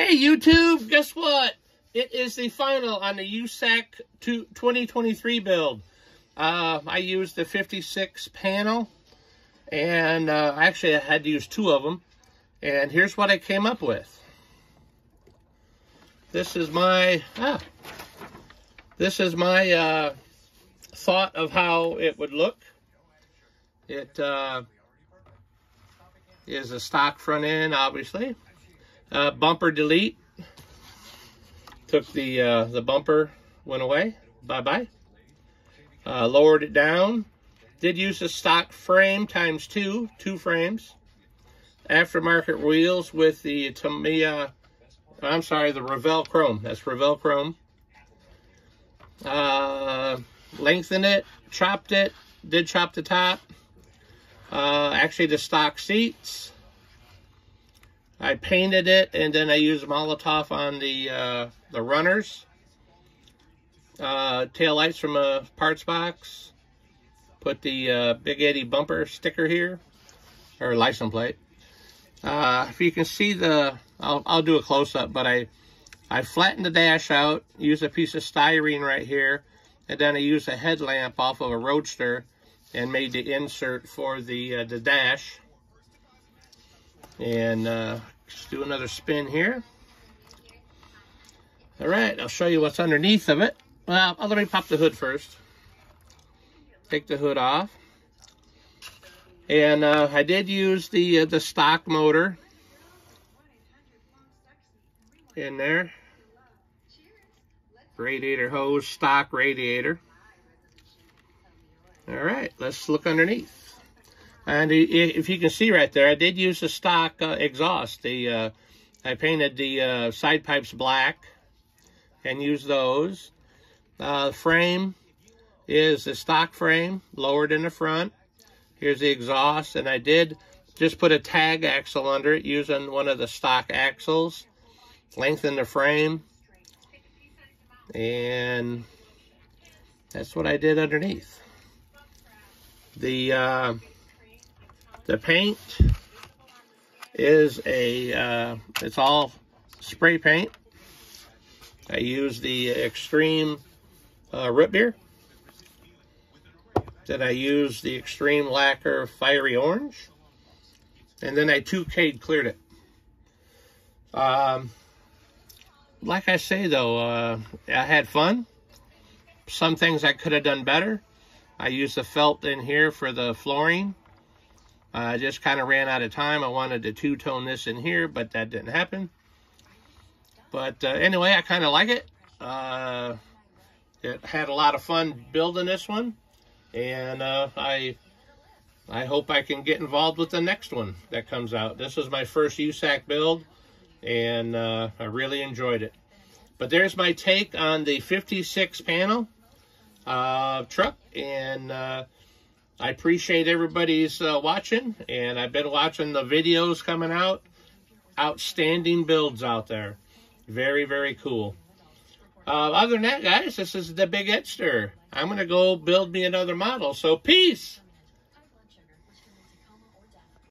Hey YouTube, guess what? It is the final on the USAC 2023 build. Uh, I used the 56 panel, and uh, actually I had to use two of them. And here's what I came up with. This is my ah, this is my uh, thought of how it would look. It uh, is a stock front end, obviously. Uh, bumper delete. Took the uh, the bumper, went away. Bye-bye. Uh, lowered it down. Did use a stock frame times two, two frames. Aftermarket wheels with the Tamiya, I'm sorry, the Revell Chrome. That's Revell Chrome. Uh, lengthened it, chopped it, did chop the top. Uh, actually, the stock seats. I painted it, and then I used Molotow on the uh, the runners. Uh, tail lights from a parts box. Put the uh, Big Eddie bumper sticker here, or license plate. Uh, if you can see the, I'll, I'll do a close-up, but I, I flattened the dash out, used a piece of styrene right here, and then I used a headlamp off of a Roadster and made the insert for the, uh, the dash. And uh, just do another spin here. All right, I'll show you what's underneath of it. Well, I'll let me pop the hood first. Take the hood off. And uh, I did use the uh, the stock motor in there. Radiator hose, stock radiator. All right, let's look underneath. And if you can see right there, I did use the stock uh, exhaust. The uh, I painted the uh, side pipes black and used those. Uh, frame is the stock frame, lowered in the front. Here's the exhaust, and I did just put a tag axle under it using one of the stock axles. Lengthen the frame. And that's what I did underneath. The uh, the paint is a, uh, it's all spray paint. I use the Extreme uh, root beer. Then I use the Extreme Lacquer Fiery Orange. And then I 2K cleared it. Um, like I say, though, uh, I had fun. Some things I could have done better. I used the felt in here for the flooring. I just kind of ran out of time. I wanted to two-tone this in here, but that didn't happen. But uh, anyway, I kind of like it. Uh, it had a lot of fun building this one. And uh, I I hope I can get involved with the next one that comes out. This is my first USAC build, and uh, I really enjoyed it. But there's my take on the 56 panel uh, truck, and uh, I appreciate everybody's uh, watching, and I've been watching the videos coming out. Outstanding builds out there. Very, very cool. Uh, other than that, guys, this is the Big Edster. I'm going to go build me another model. So, peace!